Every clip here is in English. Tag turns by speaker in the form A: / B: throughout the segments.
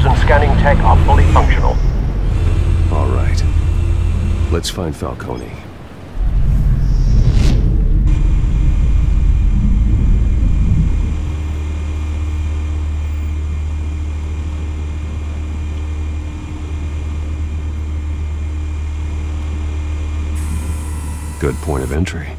A: cameras and scanning tech are fully functional.
B: All right. Let's find Falcone. Good point of entry.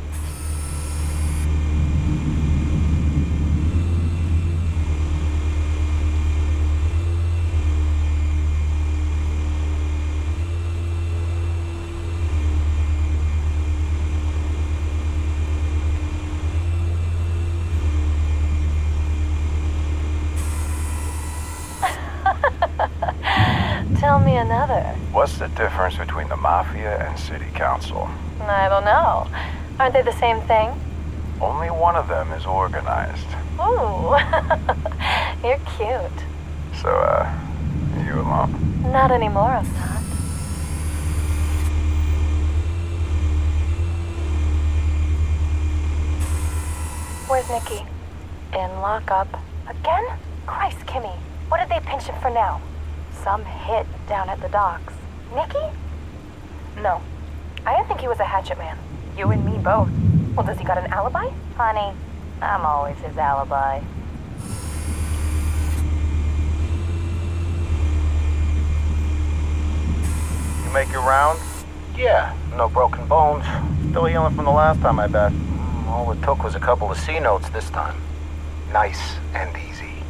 C: Tell me another.
D: What's the difference between the Mafia and City Council?
C: I don't know. Aren't they the same thing?
D: Only one of them is organized.
C: Ooh, you're cute.
D: So, uh, you alone?
C: Not anymore, I'm not. Where's Nikki? In lockup. Again? Christ, Kimmy. What did they pinch him for now? Some hit down at the docks. Nikki? No. I didn't think he was a hatchet man. You and me both. Well, does he got an alibi? Honey, I'm always his alibi.
E: You make your rounds? Yeah, no broken bones. Still healing from the last time, I bet. Mm, All it took was a couple of C notes this time. Nice and easy.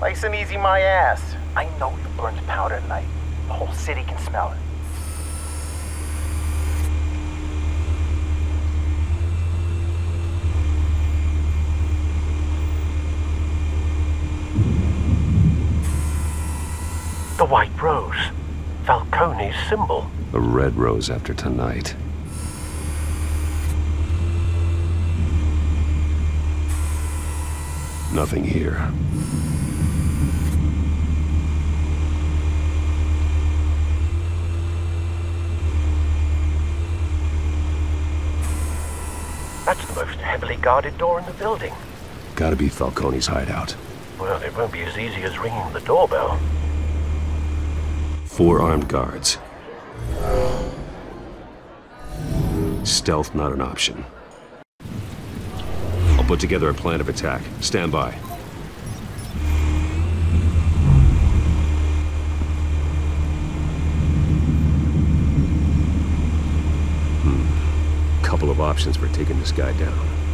E: Nice and easy, my ass. I know you burned powder tonight. The whole city can smell it.
A: The White Rose. Falcone's symbol.
B: A red rose after tonight. Nothing here.
A: That's the most heavily guarded door in the building.
B: Gotta be Falcone's hideout.
A: Well, it won't be as easy as ringing the doorbell.
B: Four armed guards. Stealth not an option. I'll put together a plan of attack. Stand by. Hmm. Couple of options for taking this guy down.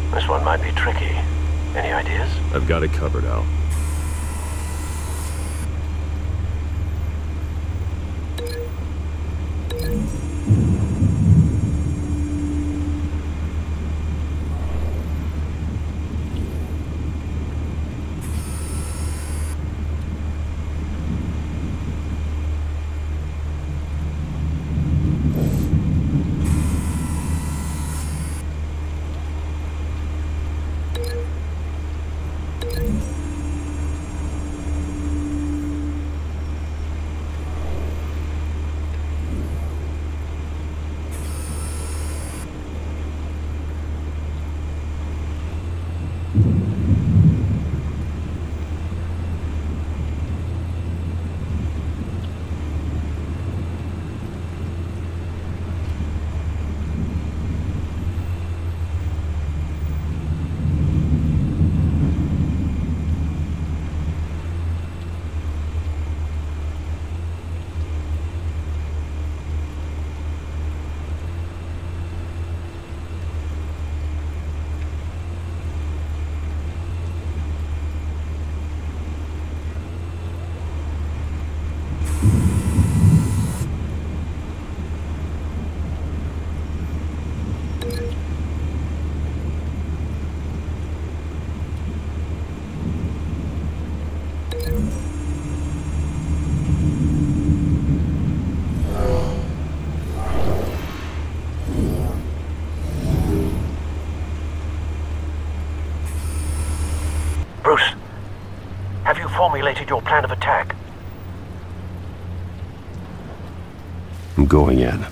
A: This one might be tricky. Any ideas?
B: I've got it covered, Al.
A: Formulated your plan of attack?
B: I'm going in.